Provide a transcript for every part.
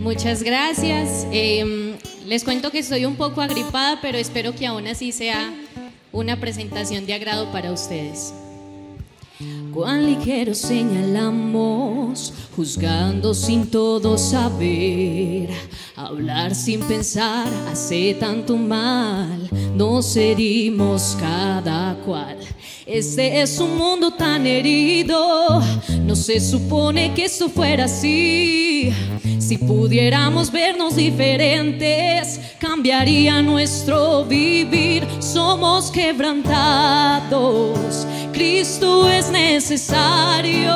Muchas gracias. Em, les cuento que estoy un poco agripada, pero espero que aún así sea una presentación de agrado para ustedes. Cuán ligero señalamos, juzgando sin todo saber, hablar sin pensar hace tanto mal, nos herimos cada cual. Este es un mundo tan herido, no se supone que esto fuera así. Si pudiéramos vernos diferentes, cambiaría nuestro vivir. Somos quebrantados, Cristo es necesario.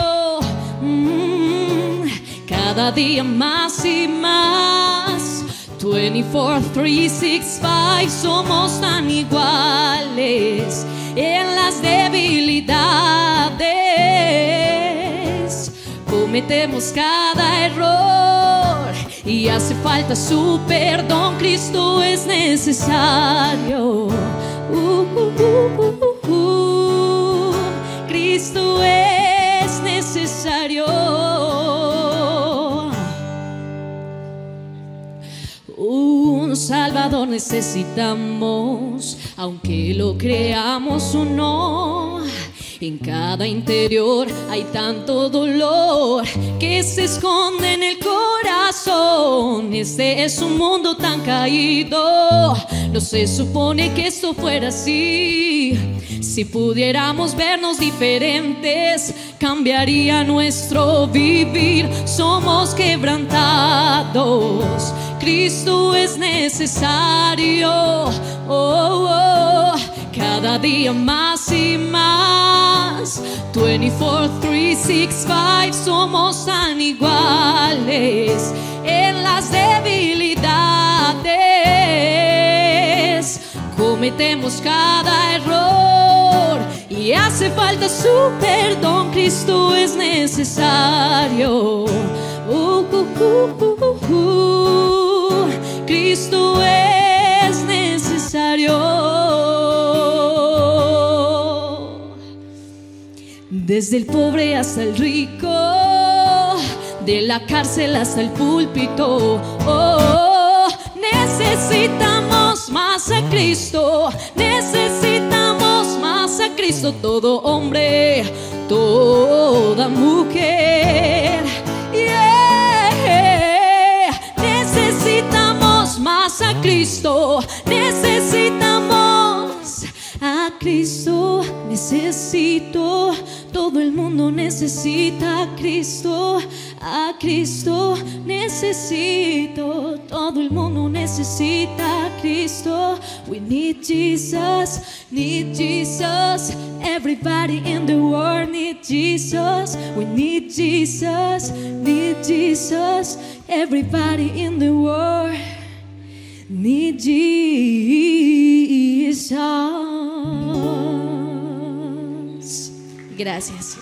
Mm, cada día más y más. 24, 3, 6, 5 somos tan iguales en las debilidades. Cometemos cada error y hace falta su perdón. Cristo es necesario. Necesitamos, aunque lo creamos o no. En cada interior hay tanto dolor que se esconde en el corazón. Este es un mundo tan caído. No se supone que esto fuera así. Si pudiéramos vernos diferentes, cambiaría nuestro vivir. Somos quebrantados. Cristo es necesario. Oh, oh, cada día más y más. 24, 3, 6, 5 somos tan iguales en las debilidades. Cometemos cada error y hace falta su perdón. Cristo es necesario. Desde el pobre hasta el rico, de la cárcel hasta el púlpito. Oh, necesitamos más a Cristo, necesitamos más a Cristo, todo hombre, toda mujer. Yeah. Necesitamos más a Cristo, necesitamos a Cristo, necesito, todo el mundo necesita a Cristo, a Cristo necesito, todo el mundo necesita a Cristo. We need Jesus, need Jesus, everybody in the world need Jesus. We need Jesus, need Jesus, everybody in the world need Jesus. Gracias.